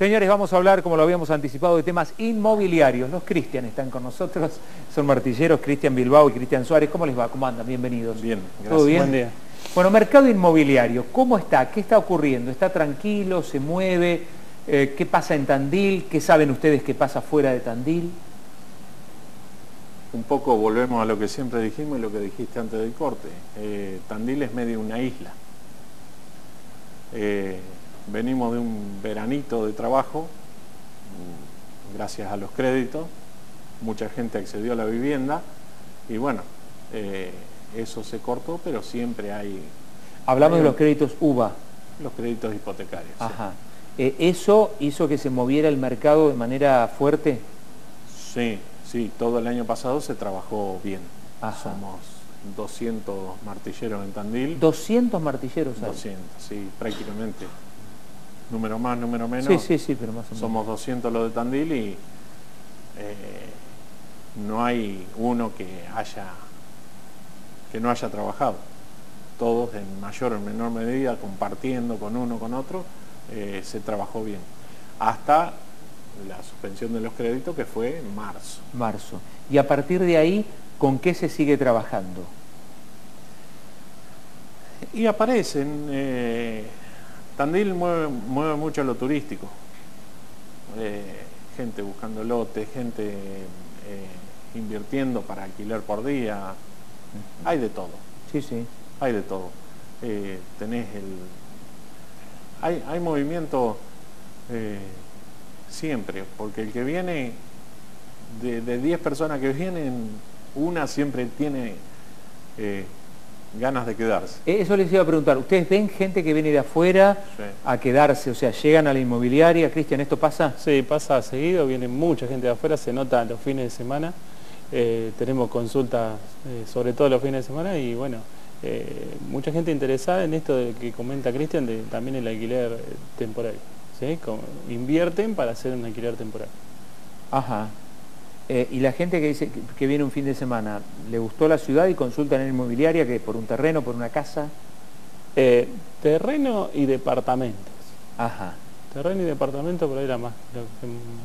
Señores, vamos a hablar, como lo habíamos anticipado, de temas inmobiliarios. Los Cristian están con nosotros, son martilleros, Cristian Bilbao y Cristian Suárez. ¿Cómo les va? ¿Cómo andan? Bienvenidos. Bien, gracias. ¿Todo bien? Buen día. Bueno, mercado inmobiliario, ¿cómo está? ¿Qué está ocurriendo? ¿Está tranquilo? ¿Se mueve? Eh, ¿Qué pasa en Tandil? ¿Qué saben ustedes que pasa fuera de Tandil? Un poco volvemos a lo que siempre dijimos y lo que dijiste antes del corte. Eh, Tandil es medio una isla. Eh, venimos de un veranito de trabajo, gracias a los créditos, mucha gente accedió a la vivienda y bueno, eh, eso se cortó, pero siempre hay... Hablamos hay de los créditos UVA. Los créditos hipotecarios. sí. Ajá. Eh, ¿Eso hizo que se moviera el mercado de manera fuerte? Sí, sí, todo el año pasado se trabajó bien. Ajá. Somos 200 martilleros en Tandil. 200 martilleros hay. 200, sí, prácticamente. Número más, número menos. Sí, sí, sí, pero más o menos. Somos 200 los de Tandil y eh, no hay uno que haya que no haya trabajado. Todos en mayor o menor medida, compartiendo con uno con otro, eh, se trabajó bien. Hasta la suspensión de los créditos que fue en marzo. Marzo. Y a partir de ahí, ¿con qué se sigue trabajando? Y aparecen, eh, Tandil mueve, mueve mucho lo turístico. Eh, gente buscando lotes, gente eh, invirtiendo para alquiler por día. Hay de todo, Sí, sí. hay de todo. Eh, tenés el... Hay, hay movimiento siempre, porque el que viene, de, de 10 personas que vienen, una siempre tiene ganas de quedarse. Eh, Eso les iba a preguntar. ¿Ustedes ven gente que viene de afuera Sí. a quedarse? O sea, llegan a la inmobiliaria. Cristian, ¿esto pasa? Sí, pasa seguido, viene mucha gente de afuera, se nota los fines de semana. Eh, tenemos consultas eh, sobre todo los fines de semana y bueno, eh, mucha gente interesada en esto de que comenta Cristian, de también el alquiler temporal. ¿sí? Como invierten para hacer un alquiler temporal. Ajá. Eh, y la gente que dice que, que viene un fin de semana, ¿le gustó la ciudad y consultan en la inmobiliaria que por un terreno, por una casa? Eh, terreno y departamentos. Ajá. Terreno y departamento por ahí la más, la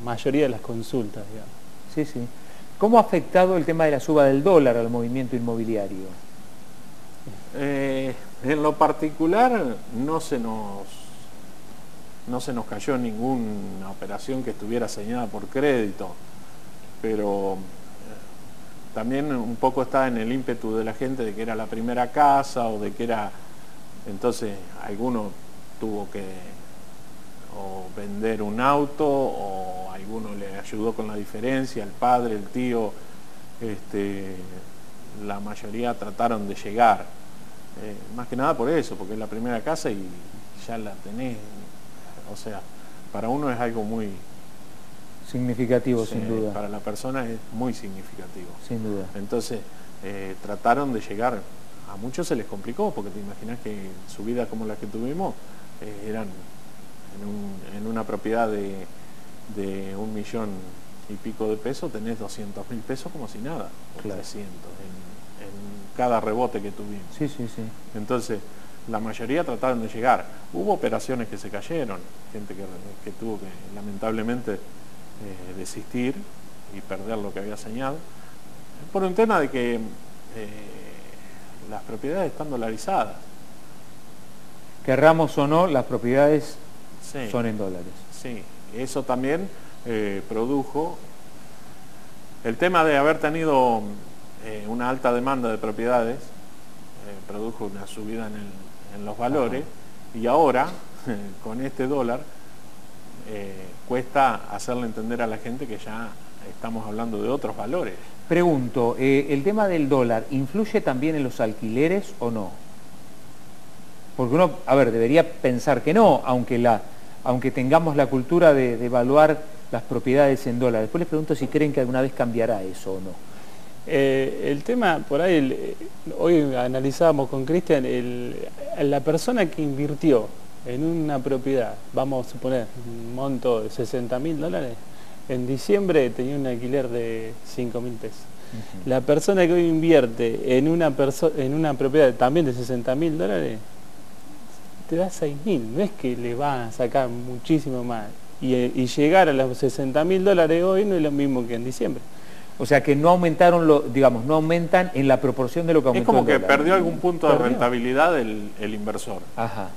mayoría de las consultas, digamos. Sí, sí. ¿Cómo ha afectado el tema de la suba del dólar al movimiento inmobiliario? Eh, en lo particular no se nos no se nos cayó ninguna operación que estuviera señada por crédito, pero eh, también un poco está en el ímpetu de la gente de que era la primera casa o de que era entonces alguno tuvo que vender un auto o alguno le ayudó con la diferencia, el padre, el tío, este, la mayoría trataron de llegar. Eh, más que nada por eso, porque es la primera casa y ya la tenés. O sea, para uno es algo muy... Significativo, sí, sin duda. Para la persona es muy significativo. Sin duda. Entonces, eh, trataron de llegar, a muchos se les complicó, porque te imaginas que su vida como la que tuvimos eh, eran en, un- en una propiedad de, de un millón y pico de pesos, tenés 200 mil pesos como si nada, o Claro. 300 en, en cada rebote que tuvimos. Sí, sí, sí. Entonces, la mayoría trataron de llegar. Hubo operaciones que se cayeron, gente que, que tuvo que lamentablemente eh, desistir y perder lo que había señado, por un tema de que eh, las propiedades están dolarizadas. Querramos o no, las propiedades Sí, son en dólares. sí. Eso también eh, produjo el tema de haber tenido una alta demanda de propiedades, produjo una subida en, el- en los valores y ahora, con este dólar, eh, cuesta hacerle entender a la gente que ya estamos hablando de otros valores. Pregunto, eh, ¿el tema del dólar influye también en los alquileres o no? Porque uno, a ver, debería pensar que no, aunque, la, aunque tengamos la cultura de, de evaluar las propiedades en dólares. Después les pregunto si creen que alguna vez cambiará eso o no. Eh, el tema, por ahí, el- hoy analizábamos con Cristian, la persona que invirtió en una propiedad, vamos a suponer, un monto de 60 mil dólares, en diciembre tenía un alquiler de 5 mil pesos. La persona que hoy invierte en una, en una propiedad también de 60 mil dólares, te da 6 mil, no es que le va a sacar muchísimo más. Y, eh, y llegar a los 60 mil dólares hoy no es lo mismo que en diciembre. O sea que no aumentaron, lo, digamos, no aumentan en la proporción de lo que aumentó Es como el que dólar. perdió algún punto de Perdió. rentabilidad el, el inversor. Ajá.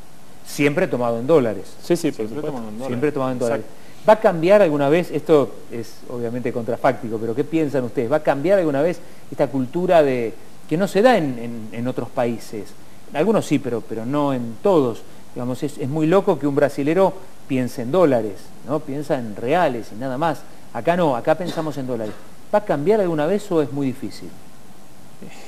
Siempre tomado en dólares. Sí, sí, Siempre tomando en dólares. Siempre tomado en dólares. Exacto. ¿Va a cambiar alguna vez, esto es obviamente contrafáctico, pero qué piensan ustedes? ¿Va a cambiar alguna vez esta cultura de que no se da en, en- en otros países? Algunos sí, pero, pero no en todos. Digamos, es, es muy loco que un brasilero piense en dólares, ¿no? Piensa en reales y nada más. Acá no, acá pensamos en dólares. ¿Va a cambiar alguna vez o es muy difícil?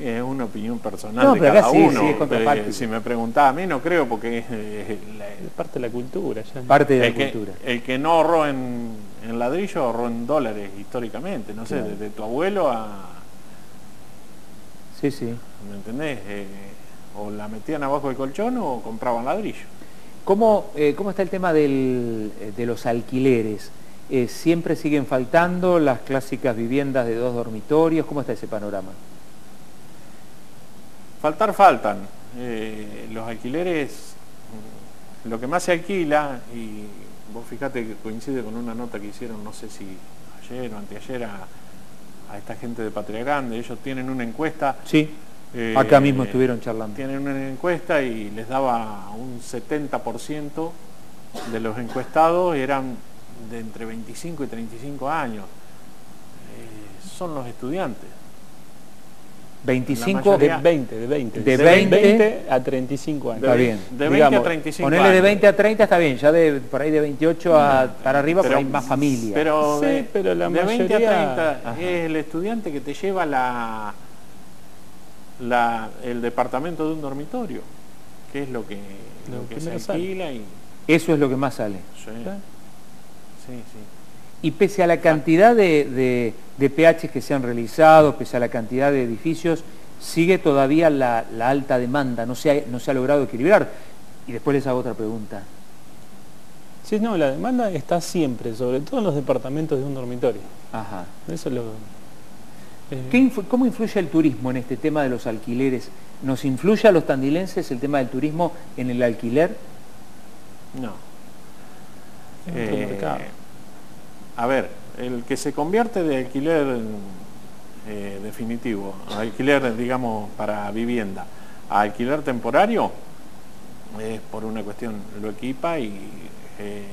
Es una opinión personal No, de pero acá cada sí, uno. sí, es contrafáctico. Eh, si me preguntaba a mí, no creo, porque eh, la- Es parte de la cultura ya. Parte de la el, que, cultura. el que no ahorró en, en ladrillo ahorró en dólares históricamente. No sé, Claro. desde tu abuelo a. Sí, sí. ¿Me entendés? Eh, o la metían abajo del colchón o compraban ladrillo. ¿Cómo, eh, cómo está el tema del, eh, de los alquileres? Eh, ¿Siempre siguen faltando las clásicas viviendas de dos dormitorios? ¿Cómo está ese panorama? Faltar faltan. Eh, los alquileres, mm, lo que más se alquila, y vos fíjate que coincide con una nota que hicieron, no sé si ayer o anteayer, a, a esta gente de Patria Grande, ellos tienen una encuesta. Sí, eh, acá mismo estuvieron charlando. Tienen una encuesta y les daba un 70% de los encuestados eran de entre 25 y 35 años. Eh, son los estudiantes. 25, La mayoría- De 20, de 20. De 20 a 35 años. está de- bien. de 20 Digamos, a 35 Ponele de años. 20 a 30 está bien, ya de por ahí de 28 a, para arriba Pero- por ahí más familia. Pero, Sí, de, pero la de 20 a mayoría- 30 Ajá. es el estudiante que te lleva la, la, el departamento de un dormitorio, que es lo que, Lo lo que se alquila y... Eso es lo que más sale. Sí, sí, sí. Y pese a la cantidad de, de, de PH que se han realizado, pese a la cantidad de edificios, sigue todavía la, la alta demanda, no se, ha, no se ha logrado equilibrar. Y después les hago otra pregunta. Sí, no, la demanda está siempre, sobre todo en los departamentos de un dormitorio. Ajá. Eso es lo... eh, ¿Qué influ- ¿Cómo influye el turismo en este tema de los alquileres? ¿Nos influye a los tandilenses el tema del turismo en el alquiler? No. Es otro Eh, mercado. A ver, el que se convierte de alquiler eh, definitivo, alquiler, digamos, para vivienda, a alquiler temporario, es por una cuestión, lo equipa y eh,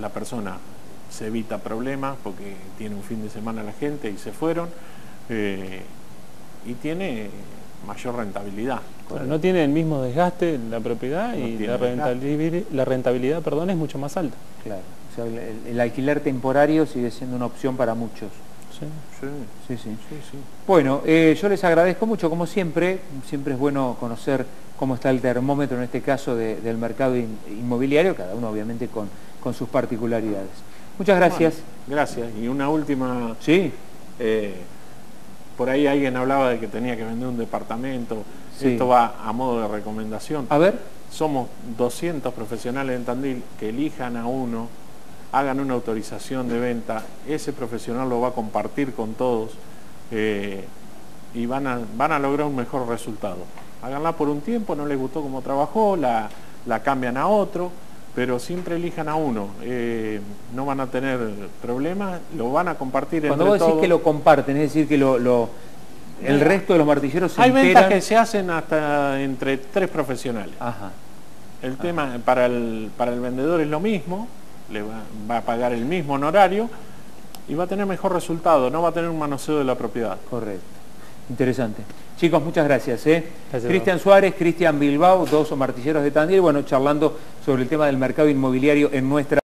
la persona se evita problemas porque tiene un fin de semana la gente y se fueron eh, y tiene mayor rentabilidad. Claro, no tiene el mismo desgaste la propiedad No y la rentabilidad, la rentabilidad perdón, es mucho más alta. Claro. O sea, el, el alquiler temporario sigue siendo una opción para muchos. Sí. Sí, Sí, sí. sí, sí. Bueno, eh, yo les agradezco mucho, como siempre. Siempre es bueno conocer cómo está el termómetro, en este caso, de- del mercado in- inmobiliario, cada uno obviamente con, con sus particularidades. Muchas gracias. Bueno, gracias. Y una última Sí, Eh, por ahí alguien hablaba de que tenía que vender un departamento. Sí. Esto va a modo de recomendación. a ver. Somos 200 profesionales en Tandil que elijan a uno, hagan una autorización de venta. Ese profesional lo va a compartir con todos eh, y van a, van a lograr un mejor resultado. Háganla por un tiempo, no les gustó cómo trabajó, la, la cambian a otro, pero siempre elijan a uno. Eh, no van a tener problemas, lo van a compartir Cuando entre vos decís todos. que lo comparten, es decir, que lo, lo- el Mira, resto de los martilleros se Hay ventas enteran... que se hacen hasta entre tres profesionales. Ajá. El tema para el, para el vendedor es lo mismo, le va, va a pagar el mismo honorario y va a tener mejor resultado, no va a tener un manoseo de la propiedad. Correcto. Interesante. Chicos, muchas gracias. ¿eh? Gracias, Cristian Suárez, Cristian Bilbao, dos martilleros de Tandil, bueno, charlando sobre el tema del mercado inmobiliario en nuestra